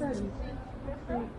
这里是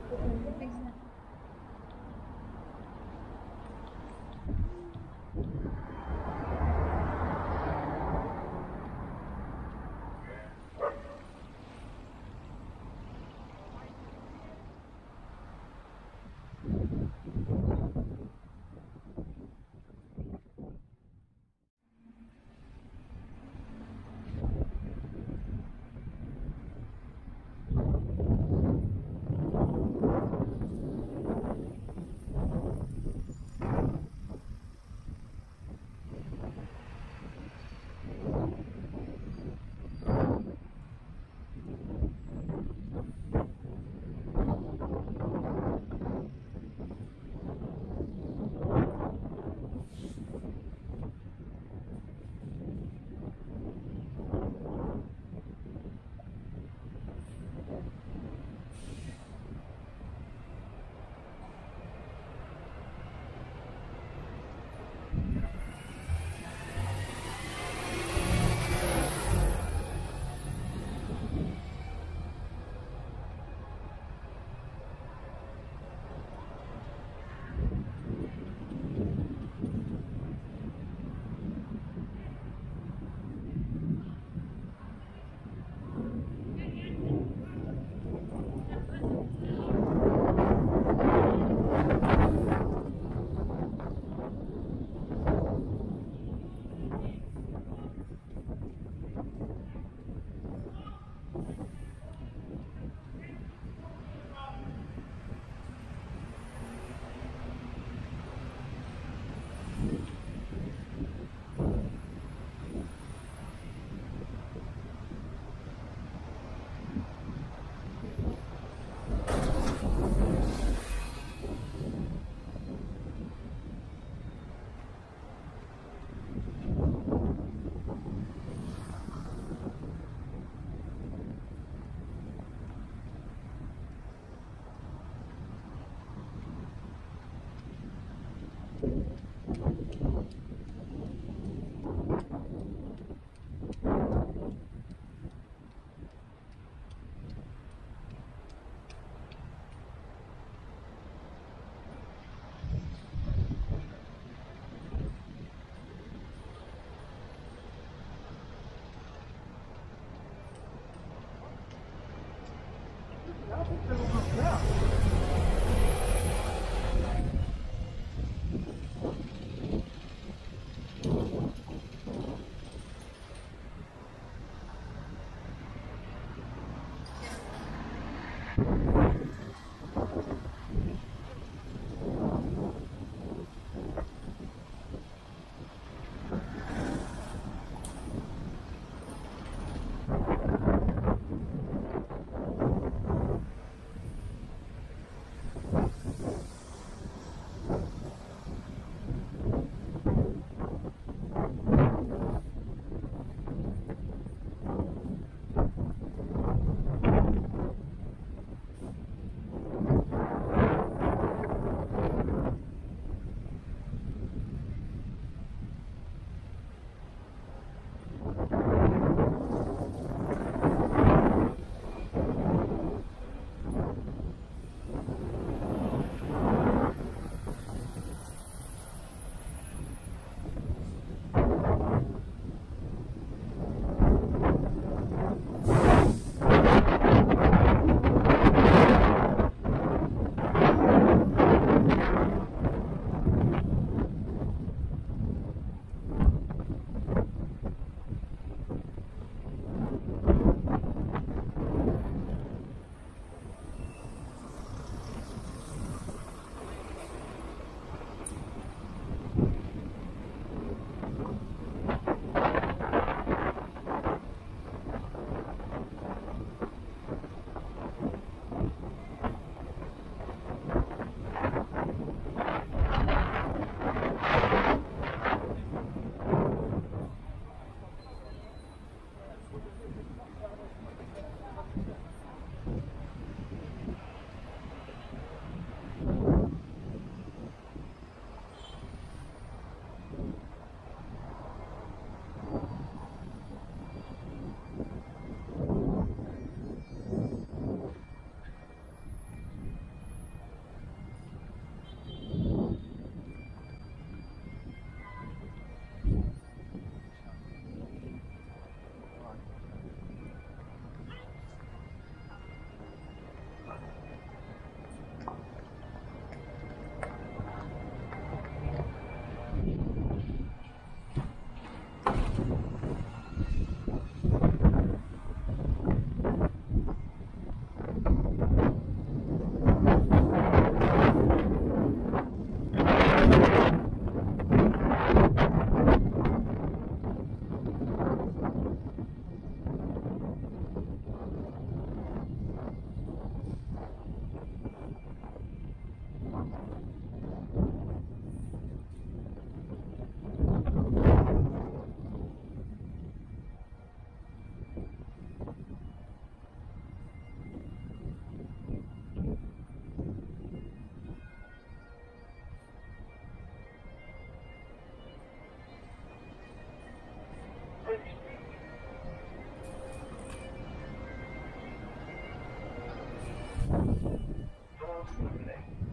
Lovely.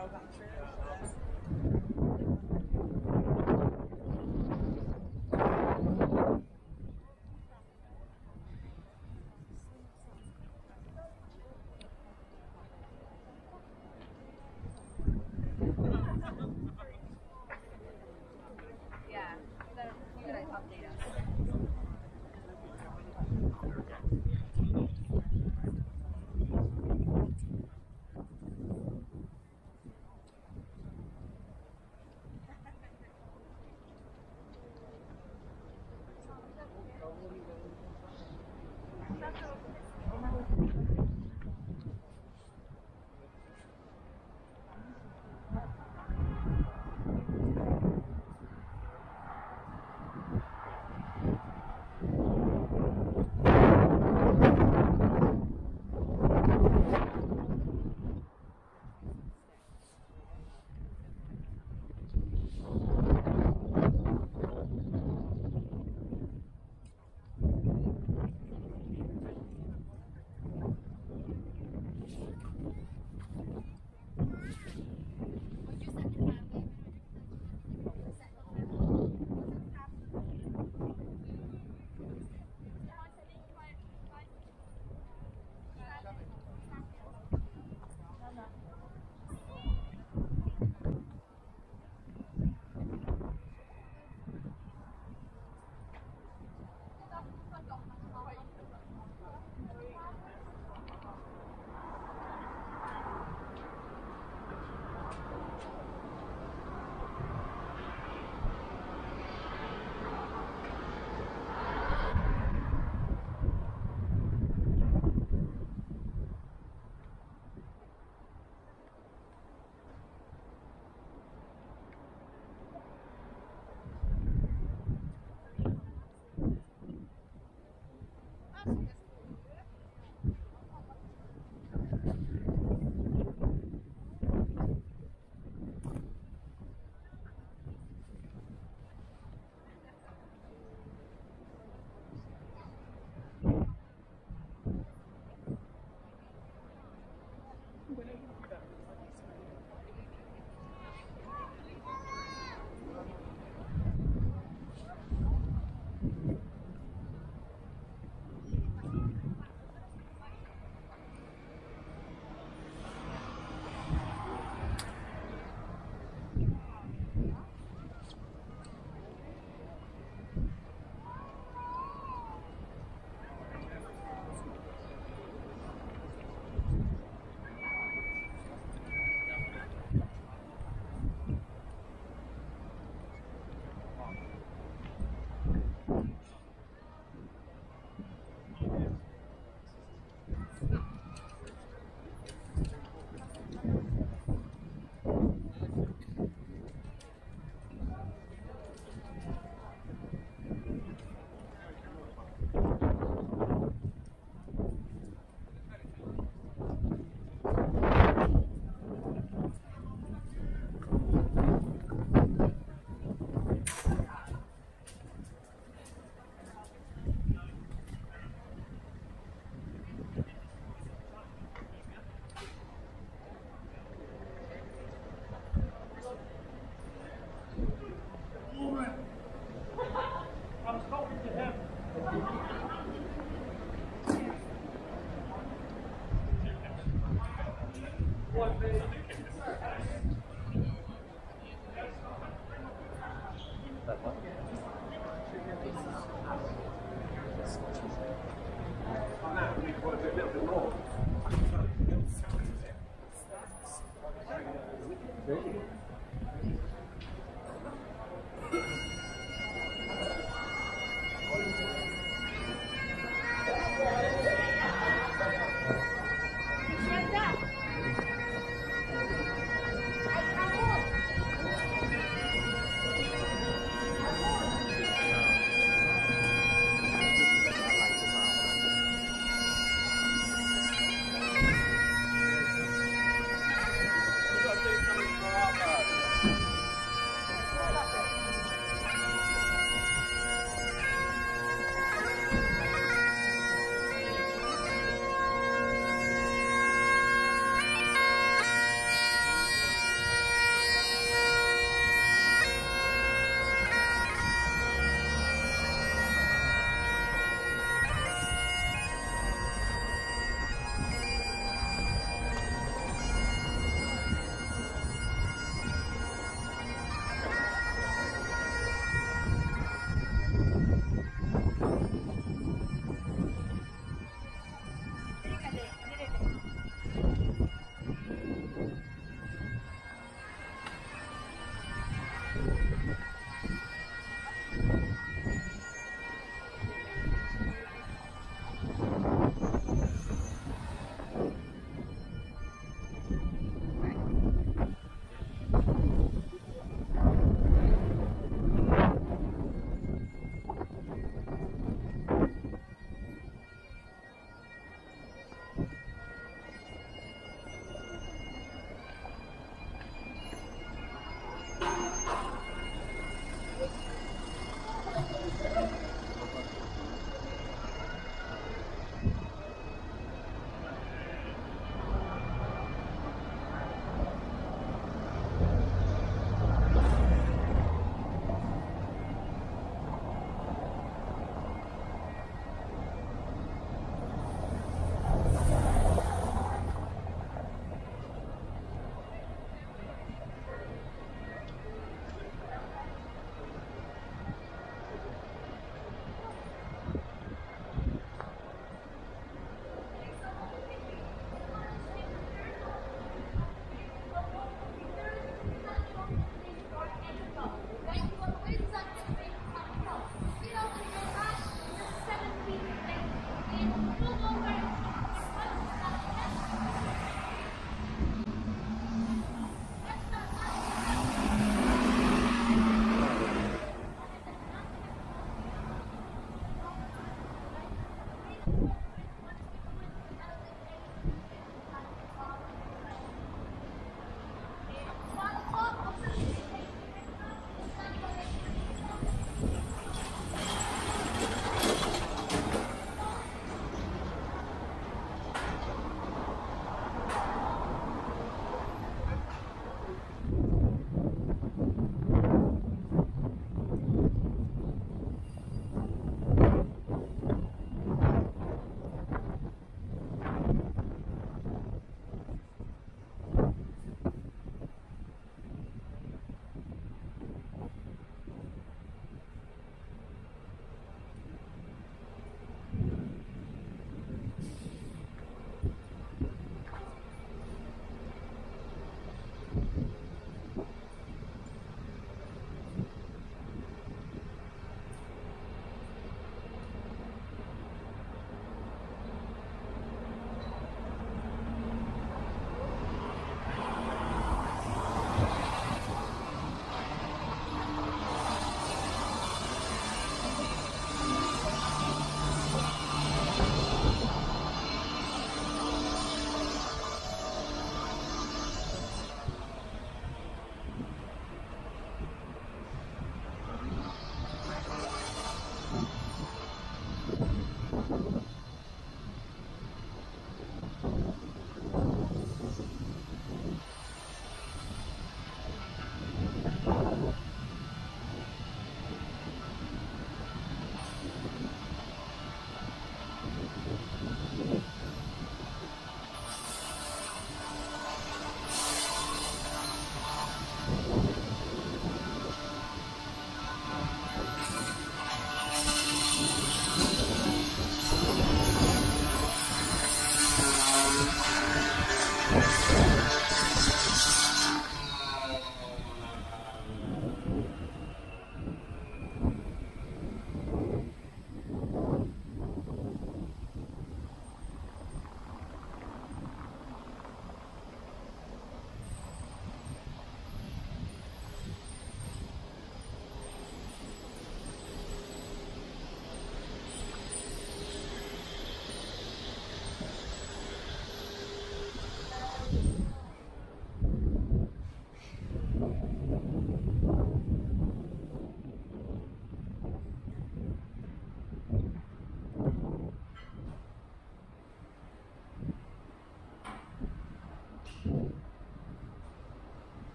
You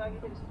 Um,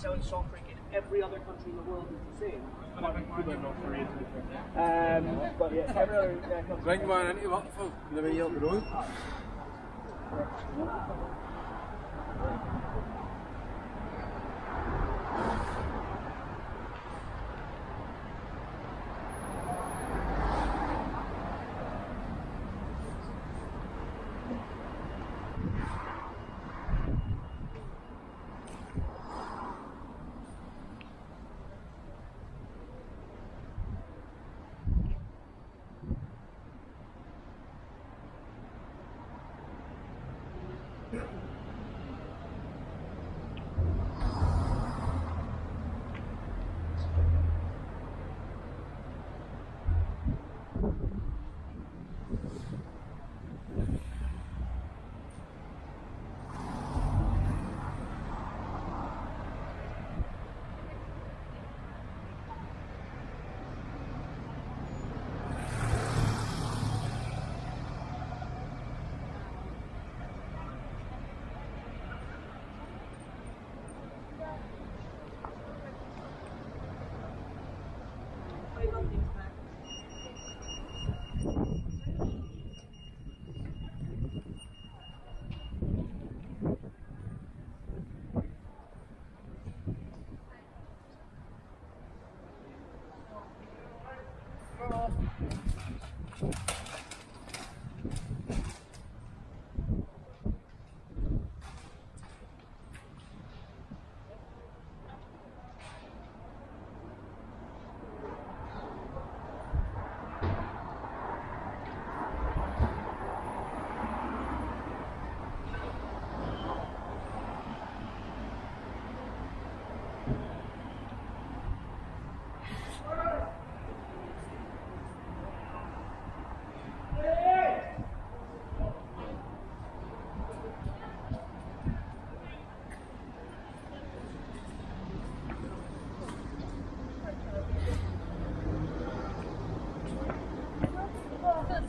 selling soft drink in every other country in the world is the same. Um, but yeah, every other uh, country. Drink maar niet wat van. Dan ben je heel groot. 这个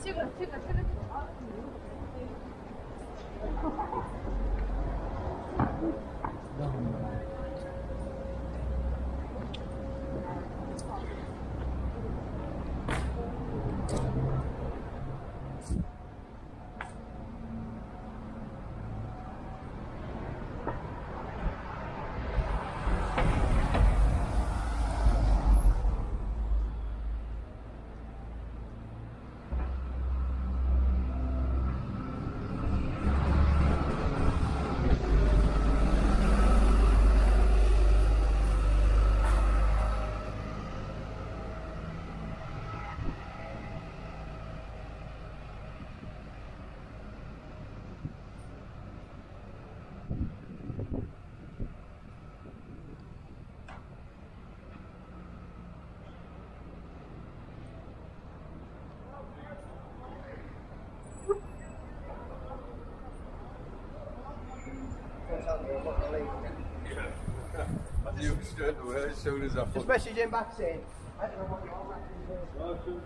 这个这个。I knew straight away as soon as I Just message him back saying, I don't know what your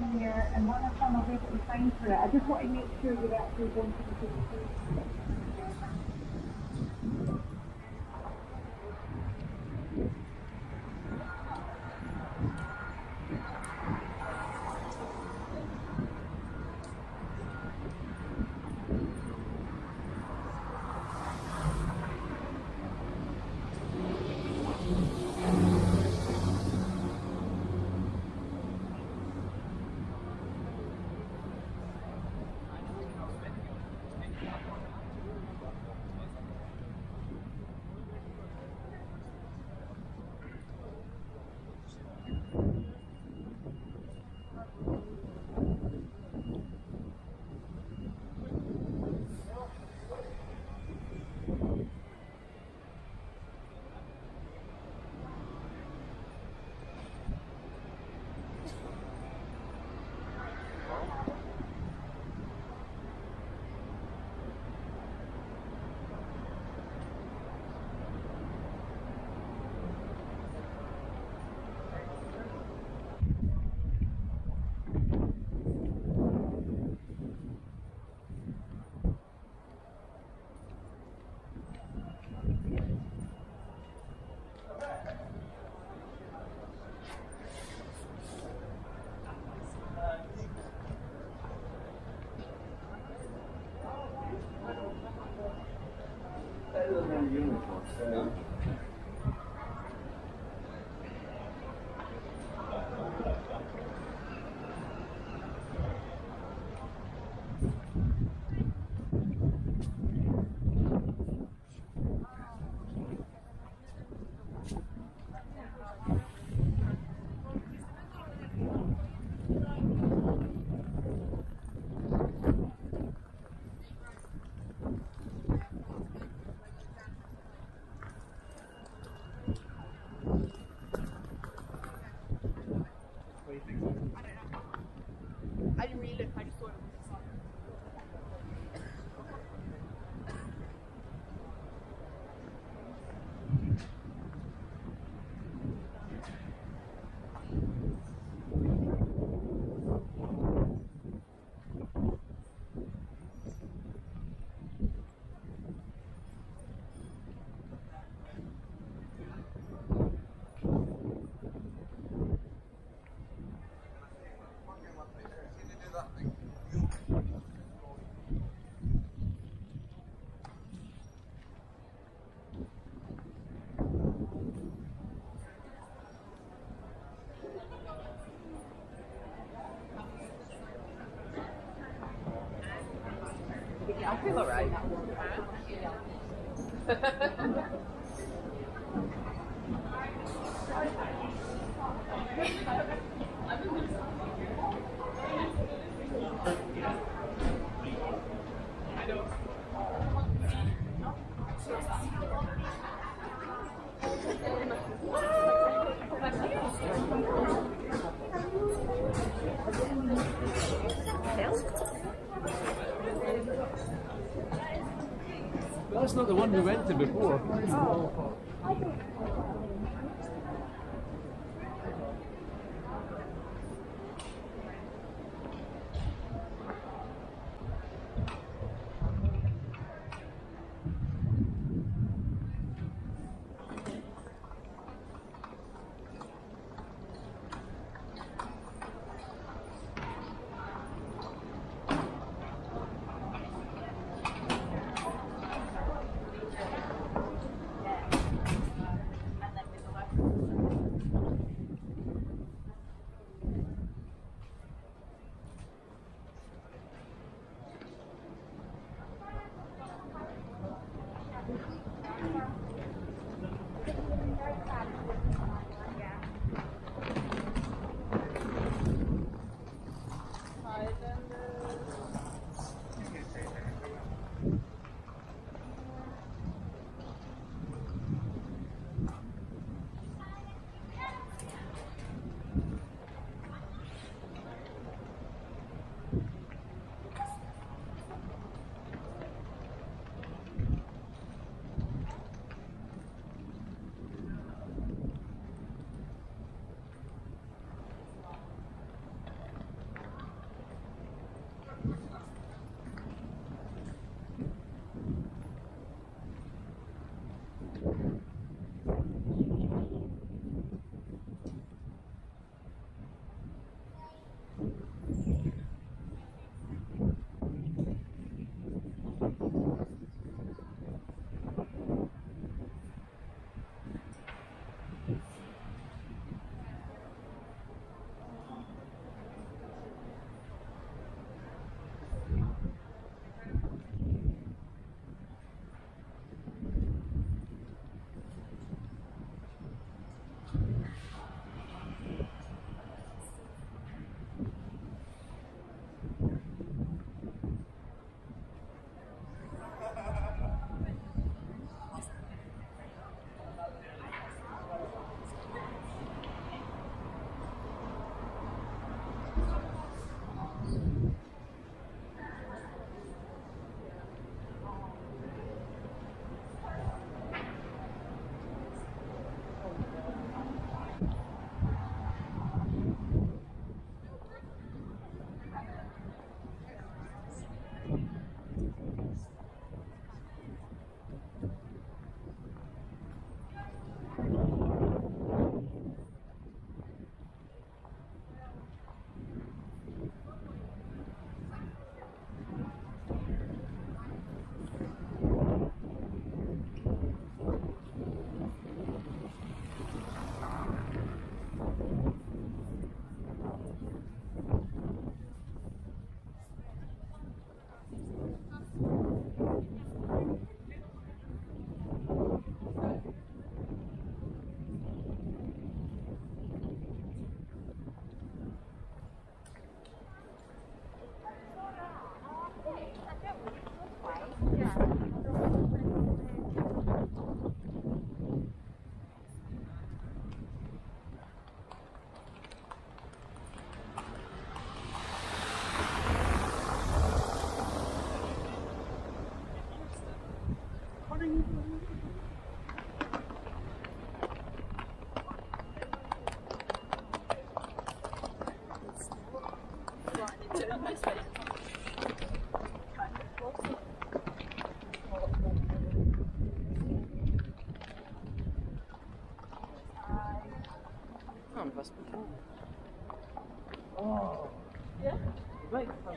in there, and one of them will be signed for it. I just want to make sure you're actually going to the presentation. I feel alright. the one we went to before.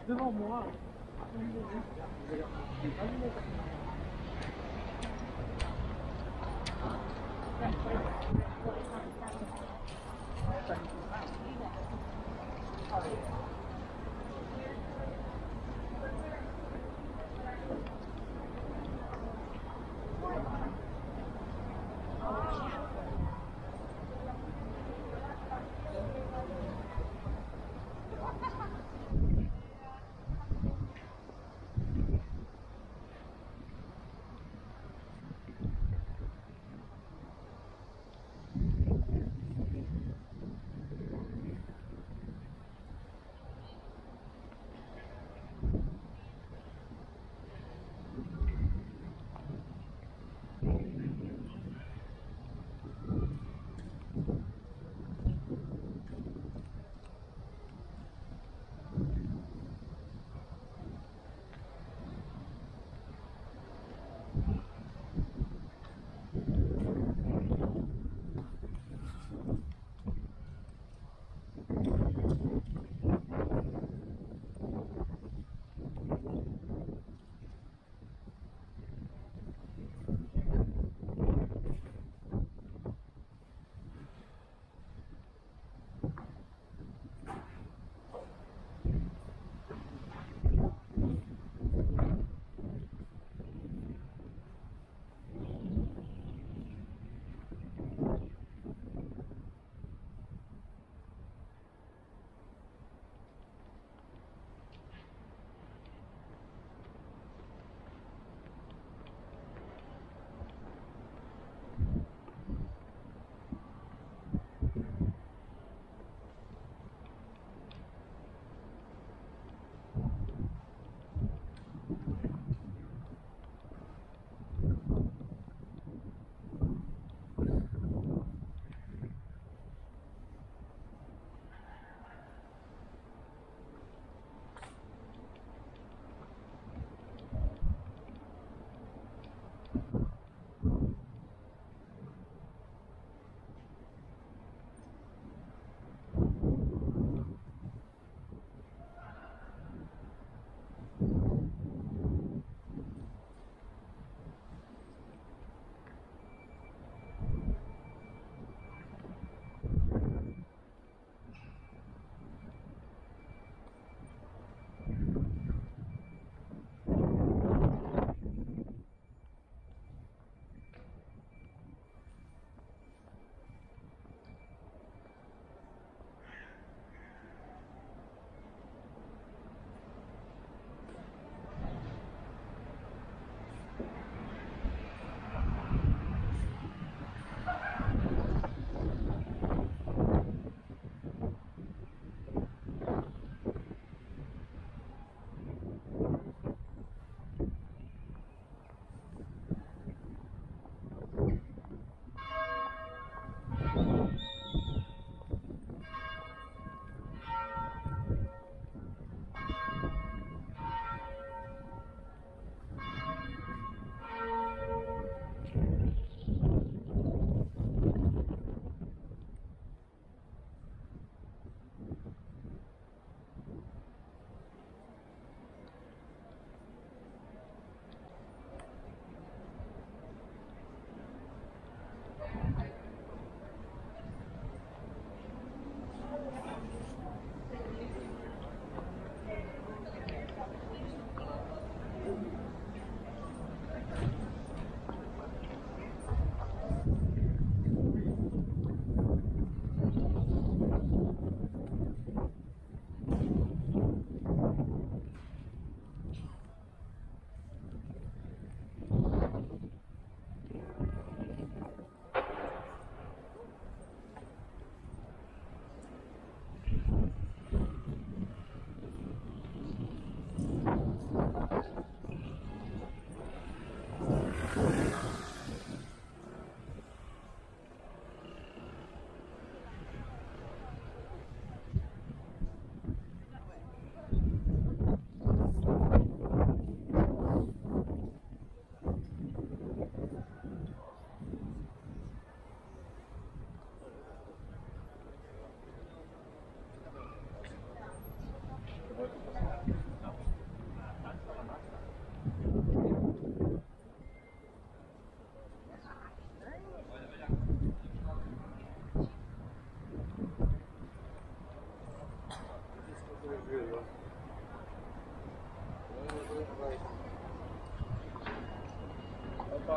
Devant moi.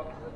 Still have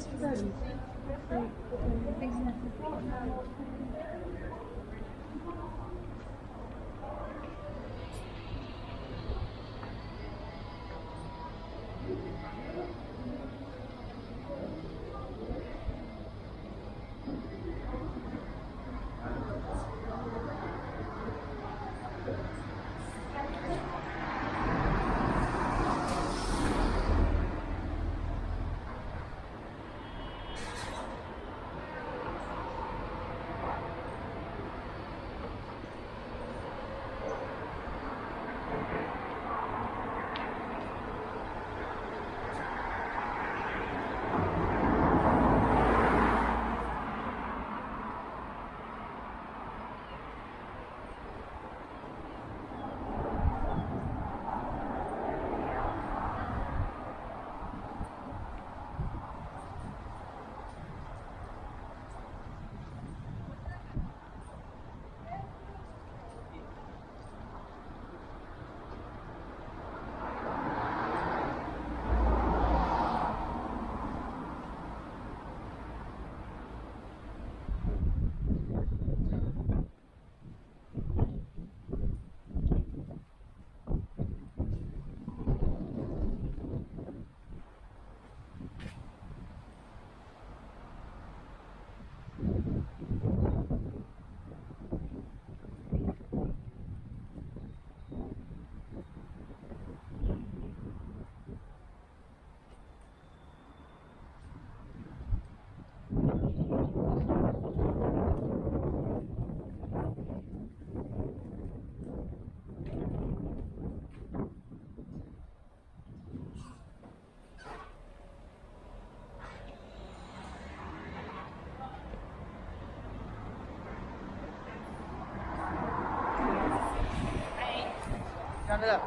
госпиталем. 对了